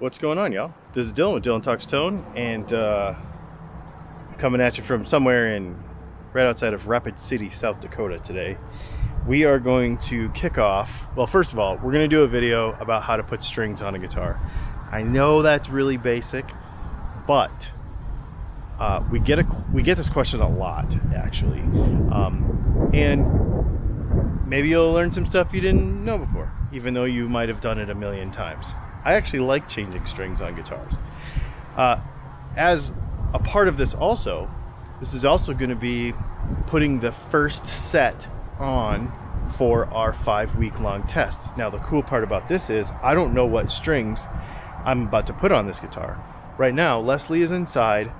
What's going on, y'all? This is Dylan with Dylan Talks Tone, and uh, coming at you from somewhere in right outside of Rapid City, South Dakota today. We are going to kick off. Well, first of all, we're going to do a video about how to put strings on a guitar. I know that's really basic, but uh, we get a we get this question a lot actually, um, and maybe you'll learn some stuff you didn't know before, even though you might have done it a million times. I actually like changing strings on guitars. Uh, as a part of this, also, this is also going to be putting the first set on for our five week long test. Now, the cool part about this is I don't know what strings I'm about to put on this guitar. Right now, Leslie is inside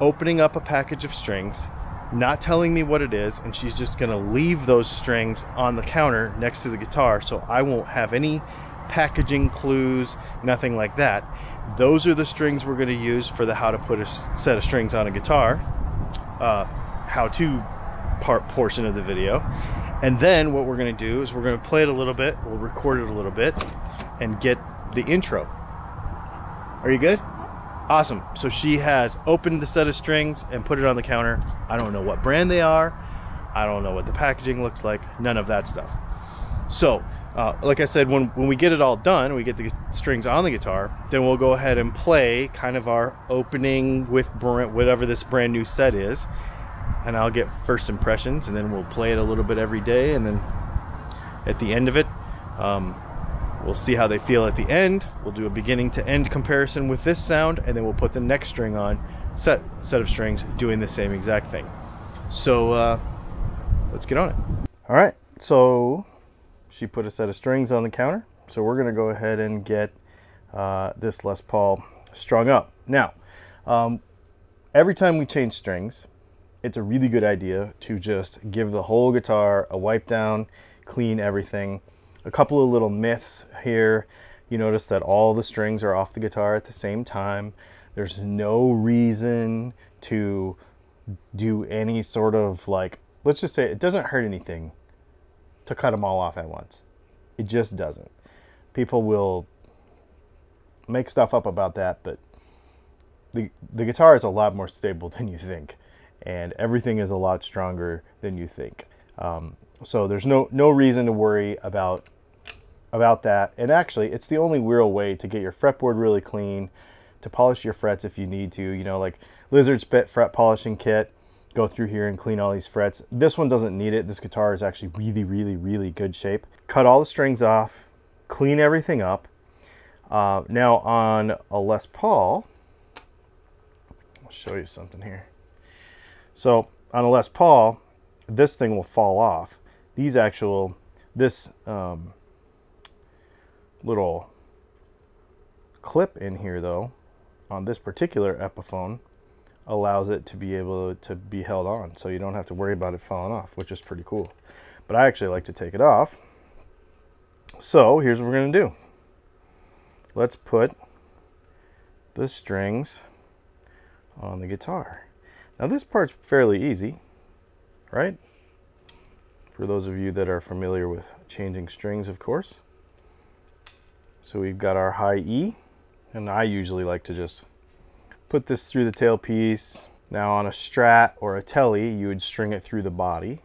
opening up a package of strings, not telling me what it is, and she's just gonna leave those strings on the counter next to the guitar so I won't have any packaging clues, nothing like that. Those are the strings we're gonna use for the how to put a set of strings on a guitar, uh, how to part portion of the video. And then what we're gonna do is we're gonna play it a little bit, we'll record it a little bit, and get the intro. Are you good? Awesome. So she has opened the set of strings and put it on the counter. I don't know what brand they are. I don't know what the packaging looks like. None of that stuff. So, uh, like I said, when, when we get it all done, we get the strings on the guitar, then we'll go ahead and play kind of our opening with whatever this brand new set is. And I'll get first impressions and then we'll play it a little bit every day. And then at the end of it, um, We'll see how they feel at the end. We'll do a beginning to end comparison with this sound, and then we'll put the next string on, set set of strings doing the same exact thing. So uh, let's get on it. All right, so she put a set of strings on the counter. So we're gonna go ahead and get uh, this Les Paul strung up. Now, um, every time we change strings, it's a really good idea to just give the whole guitar a wipe down, clean everything, a couple of little myths here. You notice that all the strings are off the guitar at the same time. There's no reason to do any sort of like, let's just say it doesn't hurt anything to cut them all off at once. It just doesn't. People will make stuff up about that, but the, the guitar is a lot more stable than you think, and everything is a lot stronger than you think. Um, so there's no no reason to worry about about that. And actually, it's the only real way to get your fretboard really clean, to polish your frets if you need to. You know, like Lizard Spit fret polishing kit, go through here and clean all these frets. This one doesn't need it. This guitar is actually really, really, really good shape. Cut all the strings off, clean everything up. Uh, now on a Les Paul, I'll show you something here. So on a Les Paul, this thing will fall off. These actual, this um, little clip in here though on this particular Epiphone allows it to be able to be held on so you don't have to worry about it falling off which is pretty cool. But I actually like to take it off. So here's what we're gonna do. Let's put the strings on the guitar. Now this part's fairly easy right? For those of you that are familiar with changing strings of course. So we've got our high E, and I usually like to just put this through the tailpiece. Now on a Strat or a Tele, you would string it through the body,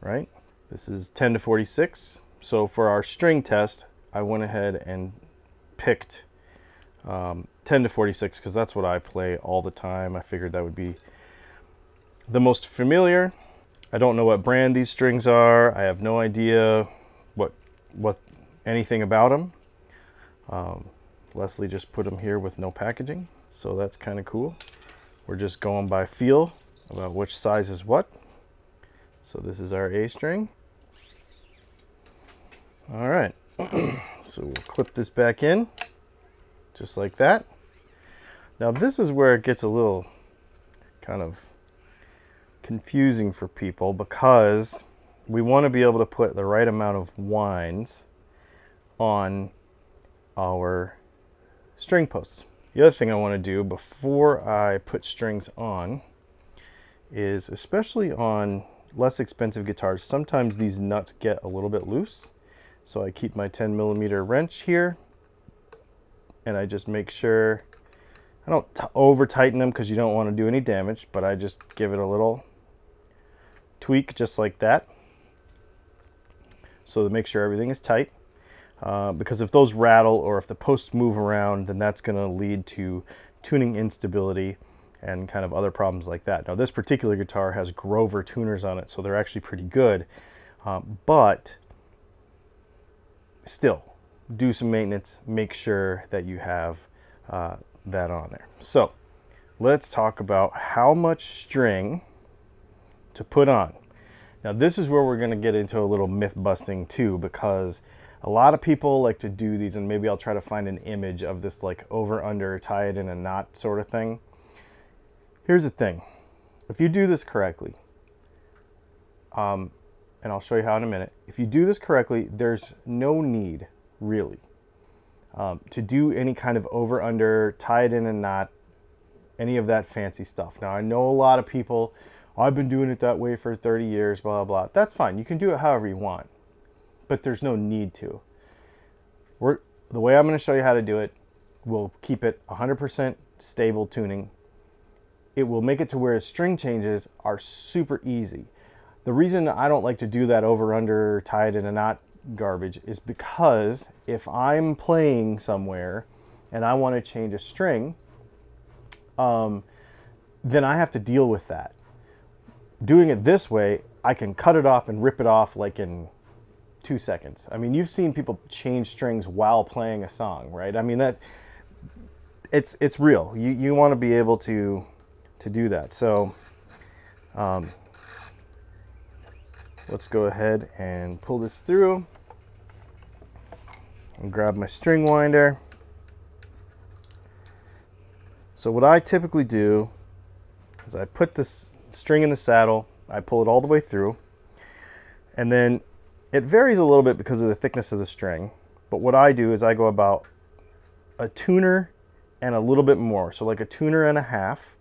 right? This is 10 to 46. So for our string test, I went ahead and picked um, 10 to 46 because that's what I play all the time. I figured that would be the most familiar. I don't know what brand these strings are. I have no idea what what anything about them. Um, Leslie just put them here with no packaging, so that's kind of cool. We're just going by feel about which size is what. So this is our A string. All right, so we'll clip this back in, just like that. Now this is where it gets a little kind of confusing for people because we want to be able to put the right amount of winds on our string posts. The other thing I want to do before I put strings on is, especially on less expensive guitars, sometimes these nuts get a little bit loose. So I keep my 10 millimeter wrench here and I just make sure I don't over tighten them because you don't want to do any damage, but I just give it a little tweak just like that. So to make sure everything is tight. Uh, because if those rattle or if the posts move around, then that's going to lead to tuning instability and kind of other problems like that. Now this particular guitar has Grover tuners on it, so they're actually pretty good. Um, but still, do some maintenance. Make sure that you have uh, that on there. So let's talk about how much string to put on. Now this is where we're going to get into a little myth busting too because a lot of people like to do these and maybe I'll try to find an image of this like over under tie it in a knot sort of thing. Here's the thing. If you do this correctly, um, and I'll show you how in a minute. If you do this correctly, there's no need really um, to do any kind of over under, tie it in a knot, any of that fancy stuff. Now I know a lot of people, I've been doing it that way for 30 years, blah, blah, blah. That's fine. You can do it however you want, but there's no need to. We're, the way I'm going to show you how to do it will keep it 100% stable tuning. It will make it to where string changes are super easy. The reason I don't like to do that over under tie it in a knot garbage is because if I'm playing somewhere and I want to change a string, um, then I have to deal with that. Doing it this way, I can cut it off and rip it off like in two seconds. I mean, you've seen people change strings while playing a song, right? I mean that it's it's real. You you want to be able to to do that. So um, let's go ahead and pull this through and grab my string winder. So what I typically do is I put this string in the saddle, I pull it all the way through, and then it varies a little bit because of the thickness of the string. But what I do is I go about a tuner and a little bit more. So like a tuner and a half.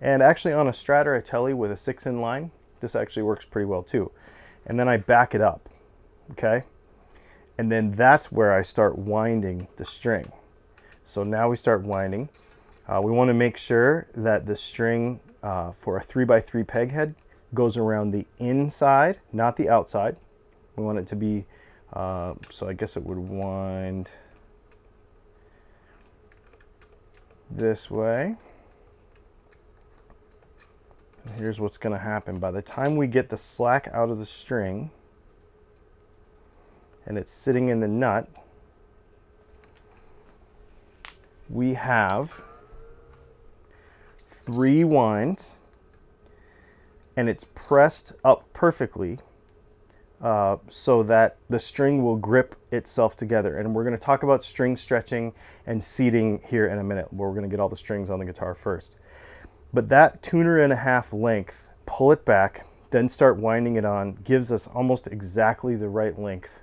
And actually on a Strat or with a six in line, this actually works pretty well too. And then I back it up, okay? And then that's where I start winding the string. So now we start winding. Uh, we want to make sure that the string uh, for a three by three peg head goes around the inside, not the outside. We want it to be, uh, so I guess it would wind this way. And here's what's going to happen. By the time we get the slack out of the string, and it's sitting in the nut, we have three winds and it's pressed up perfectly uh, so that the string will grip itself together. And we're going to talk about string stretching and seating here in a minute, where we're going to get all the strings on the guitar first. But that tuner and a half length, pull it back, then start winding it on, gives us almost exactly the right length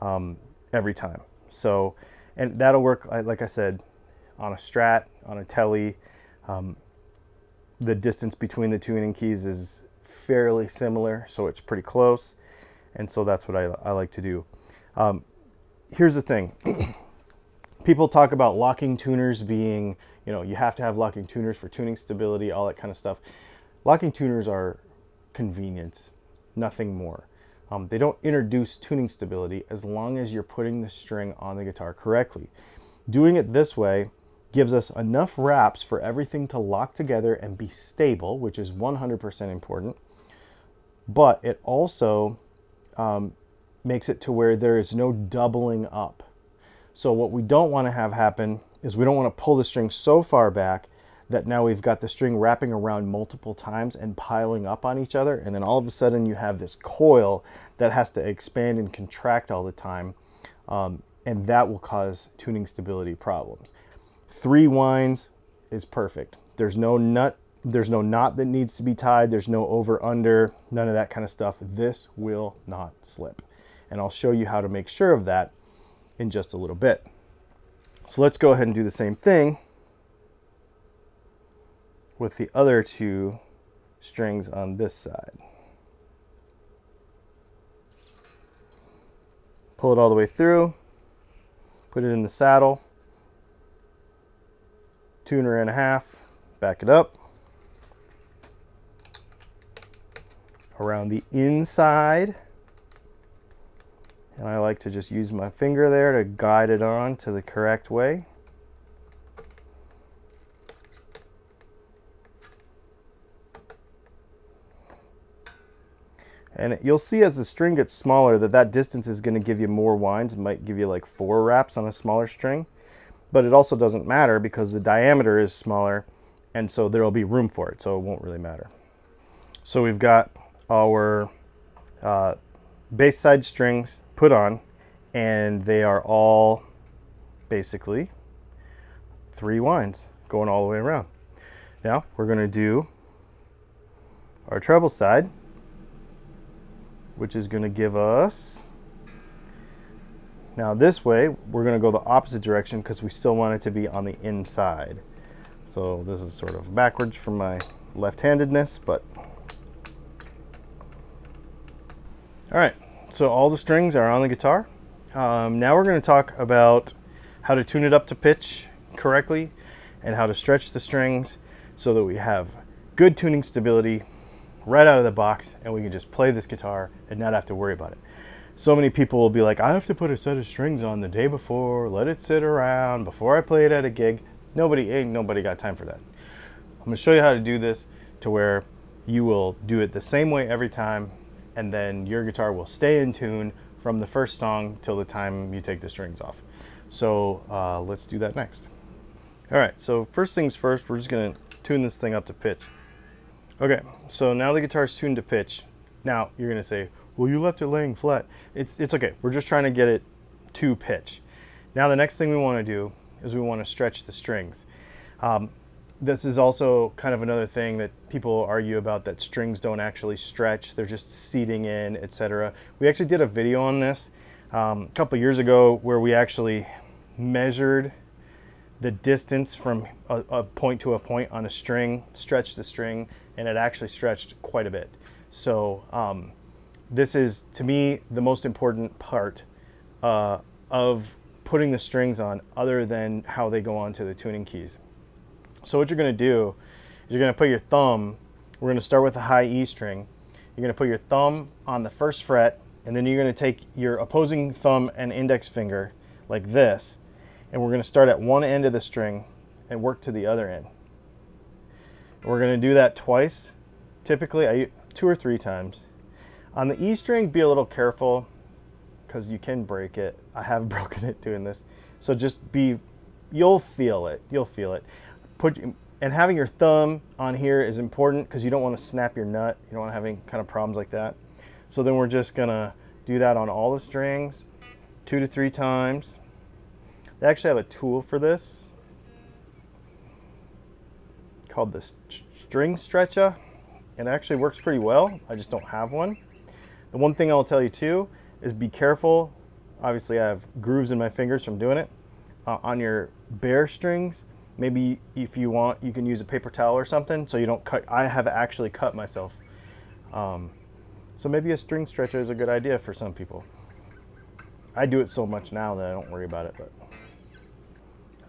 um, every time. So, and that'll work, like I said, on a Strat, on a Tele. Um, the distance between the tuning keys is fairly similar, so it's pretty close. And so that's what I, I like to do. Um, here's the thing. People talk about locking tuners being, you know, you have to have locking tuners for tuning stability, all that kind of stuff. Locking tuners are convenience, nothing more. Um, they don't introduce tuning stability as long as you're putting the string on the guitar correctly. Doing it this way gives us enough wraps for everything to lock together and be stable, which is 100% important. But it also um, makes it to where there is no doubling up. So what we don't want to have happen is we don't want to pull the string so far back that now we've got the string wrapping around multiple times and piling up on each other. And then all of a sudden you have this coil that has to expand and contract all the time. Um, and that will cause tuning stability problems. Three winds is perfect. There's no nut, there's no knot that needs to be tied. There's no over under, none of that kind of stuff. This will not slip. And I'll show you how to make sure of that in just a little bit. So let's go ahead and do the same thing with the other two strings on this side. Pull it all the way through, put it in the saddle, tuner and a half, back it up. Around the inside. And I like to just use my finger there to guide it on to the correct way. And you'll see as the string gets smaller that that distance is going to give you more winds. It might give you like four wraps on a smaller string. But it also doesn't matter because the diameter is smaller and so there will be room for it. So it won't really matter. So we've got our uh, bass side strings put on and they are all basically three winds going all the way around. Now we're going to do our treble side which is going to give us, now this way, we're going to go the opposite direction because we still want it to be on the inside. So this is sort of backwards from my left-handedness, but. All right, so all the strings are on the guitar. Um, now we're going to talk about how to tune it up to pitch correctly and how to stretch the strings so that we have good tuning stability right out of the box and we can just play this guitar and not have to worry about it. So many people will be like, I have to put a set of strings on the day before, let it sit around before I play it at a gig. Nobody, ain't nobody got time for that. I'm gonna show you how to do this to where you will do it the same way every time and then your guitar will stay in tune from the first song till the time you take the strings off. So uh, let's do that next. All right, so first things first, we're just gonna tune this thing up to pitch. Okay, so now the guitar's tuned to pitch. Now you're gonna say, well, you left it laying flat. It's, it's okay, we're just trying to get it to pitch. Now the next thing we wanna do is we wanna stretch the strings. Um, this is also kind of another thing that people argue about that strings don't actually stretch, they're just seating in, etc. We actually did a video on this um, a couple years ago where we actually measured the distance from a, a, point to a point on a string, stretched the string, and it actually stretched quite a bit. So um, this is, to me, the most important part uh, of putting the strings on other than how they go onto the tuning keys. So what you're going to do is you're going to put your thumb, we're going to start with the high E string, you're going to put your thumb on the first fret, and then you're going to take your opposing thumb and index finger like this, and we're going to start at one end of the string and work to the other end. We're going to do that twice, typically I, two or three times. On the E string, be a little careful because you can break it. I have broken it doing this. So just be, you'll feel it. You'll feel it. Put And having your thumb on here is important because you don't want to snap your nut. You don't want to have any kind of problems like that. So then we're just to do that on all the strings two to three times. They actually have a tool for this called the string stretcher. It actually works pretty well. I just don't have one. The one thing I'll tell you too is be careful. Obviously I have grooves in my fingers from doing it. Uh, on your bare strings, maybe if you want, you can use a paper towel or something so you don't cut. I have actually cut myself. Um, so maybe a string stretcher is a good idea for some people. I do it so much now that I don't worry about it. But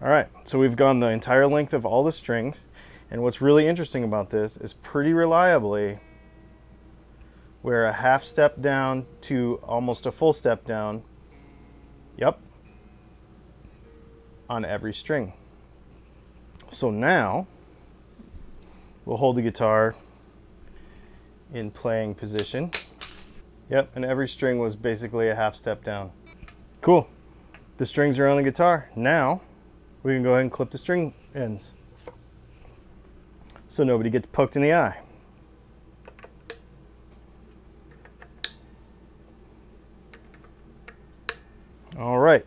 All right, so we've gone the entire length of all the strings. And what's really interesting about this is pretty reliably we're a half step down to almost a full step down. Yep. On every string. So now we'll hold the guitar in playing position. Yep, and every string was basically a half step down. Cool. The strings are on the guitar. Now we can go ahead and clip the string ends so nobody gets poked in the eye. All right.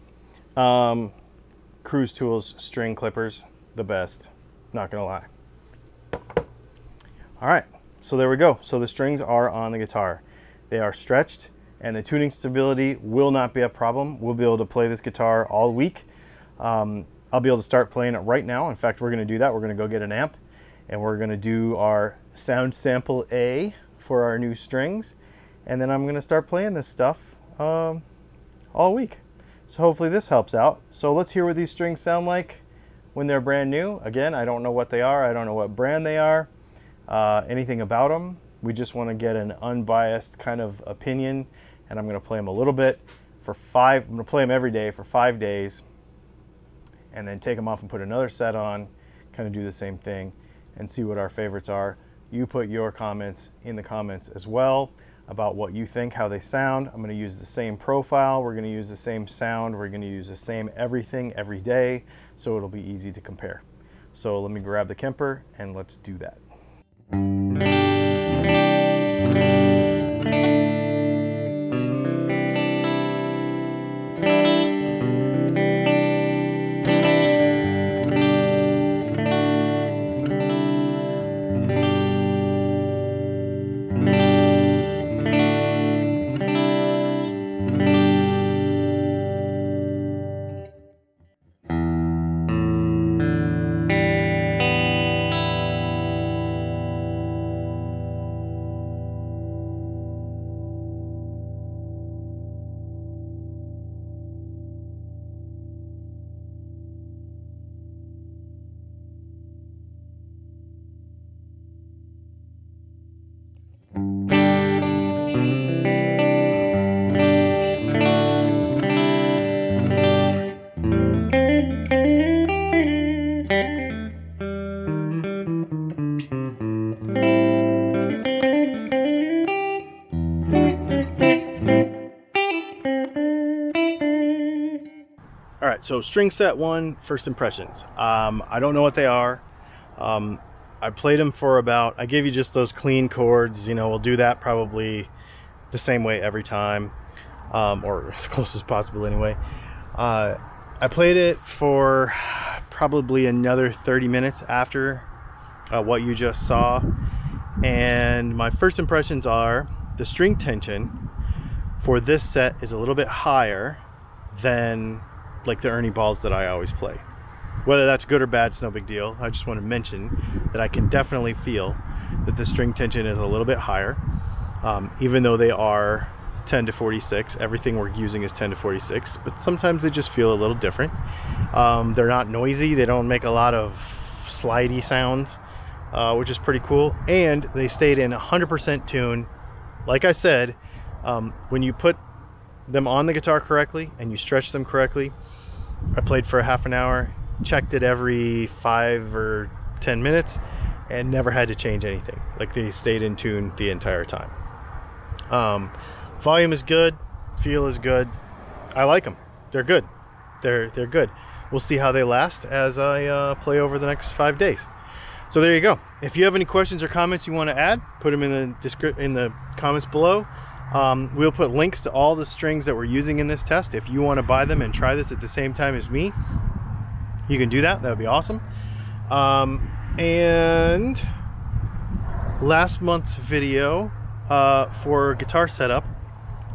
Um, Cruz Tools string clippers, the best. Not gonna lie. All right, so there we go. So the strings are on the guitar. They are stretched and the tuning stability will not be a problem. We'll be able to play this guitar all week. Um, I'll be able to start playing it right now. In fact, we're gonna do that. We're gonna go get an amp and we're gonna do our sound sample A for our new strings and then I'm gonna start playing this stuff um, all week. So hopefully this helps out. So let's hear what these strings sound like when they're brand new. Again, I don't know what they are. I don't know what brand they are, uh, anything about them. We just want to get an unbiased kind of opinion, and I'm going to play them a little bit for five. I'm going to play them every day for five days, and then take them off and put another set on, kind of do the same thing, and see what our favorites are. You put your comments in the comments as well about what you think, how they sound. I'm going to use the same profile. We're going to use the same sound. We're going to use the same everything every day, so it'll be easy to compare. So let me grab the Kemper and let's do that. Right, so string set one, first impressions. Um, I don't know what they are. Um, I played them for about, I gave you just those clean chords. You know, we'll do that probably the same way every time, um, or as close as possible anyway. Uh, I played it for probably another 30 minutes after uh, what you just saw. And my first impressions are the string tension for this set is a little bit higher than like the Ernie balls that I always play. Whether that's good or bad, it's no big deal. I just want to mention that I can definitely feel that the string tension is a little bit higher, um, even though they are 10 to 46. Everything we're using is 10 to 46, but sometimes they just feel a little different. Um, they're not noisy. They don't make a lot of slidey sounds, uh, which is pretty cool. And they stayed in 100% tune. Like I said, um, when you put them on the guitar correctly and you stretch them correctly, I played for a half an hour, checked it every five or 10 minutes, and never had to change anything. Like they stayed in tune the entire time. Um, volume is good, feel is good. I like them. They're good. They're they're good. We'll see how they last as I uh, play over the next five days. So there you go. If you have any questions or comments you want to add, put them in the in the comments below. Um, we'll put links to all the strings that we're using in this test. If you want to buy them and try this at the same time as me, you can do that. That would be awesome. Um, and last month's video uh, for guitar setup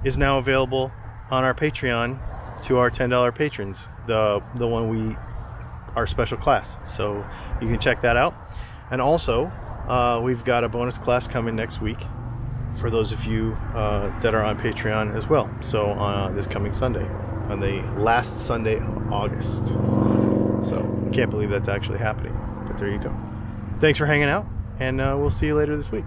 is now available on our Patreon to our $10 patrons. The the one we our special class. So you can check that out. And also, uh, we've got a bonus class coming next week for those of you uh, that are on Patreon as well. So uh, this coming Sunday, on the last Sunday of August. So I can't believe that's actually happening. But there you go. Thanks for hanging out, and uh, we'll see you later this week.